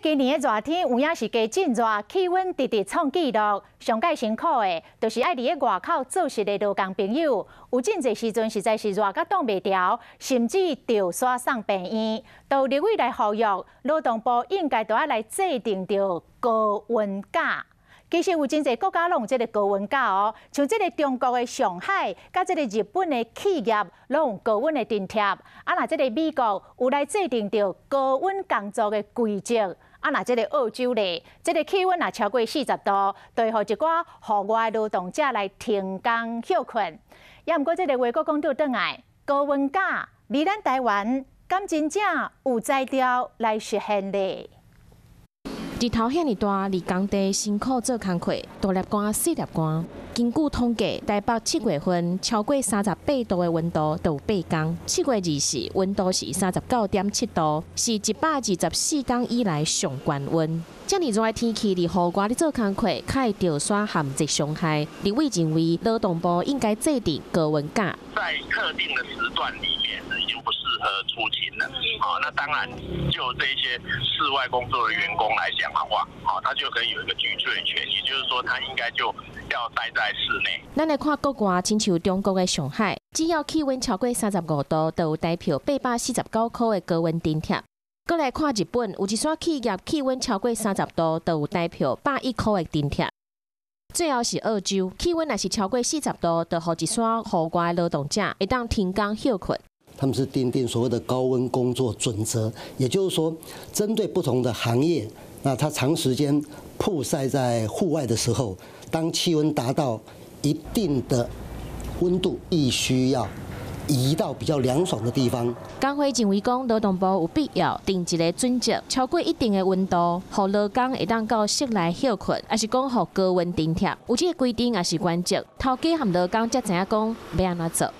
今年的热天，有影是加真热，气温直直创纪录。上届辛苦的，就是爱伫咧外口做事的劳工朋友，有真侪时阵实在是热到挡袂牢，甚至着刷送病院。到立委来呼吁，劳动部应该都要来制定着高温假。其实有真侪国家拢有这个高温假哦，像这个中国的上海，甲这个日本的企业拢有高温的津贴。啊，那这个美国有来制定着高温工作的规则。啊，那这个澳洲咧，这个气温也超过四十度，对互一寡户外劳动者来停工休困。也毋过这个外国讲到倒来，高温假离咱台湾，敢真正有在调来实现咧？日头遐尼大，离工地辛苦做工课，大粒汗、细粒汗。根据统计，台北七月份超过三十八度的温度都有八天，七月二时温度是三十九点七度，是一百二十四天以来上高温。这么热的天气，伫户外咧做工课，较会着刷寒热伤害。李伟认为，劳动部应该制定高温假，在特定的时段里面已经不适合出勤了。好，那当然就这些室外工作的员工来讲的话，好，他就可以有一个居住的权，也就是说，他应该就要待在室内。咱来看国外，亲像中国的上海，只要气温超过三十五度，都有代表八百四十九块的高温津贴。过来看日本，有一所企业气温超过三十度，都有代表百一块的津贴。最后是澳洲，气温若是超过四十度，就互一所户外劳动者会当停工休困。他们是订定所谓的高温工作准则，也就是说，针对不同的行业，那它长时间曝晒在户外的时候，当气温达到一定的温度，必须要。移到比较凉爽的地方。工会认为讲，劳动部有必要定一个准则，超过一定的温度，互劳工会当到室内休困，还是讲互高温津贴。有这个规定也是关键，头家和劳工才知影讲要安怎做。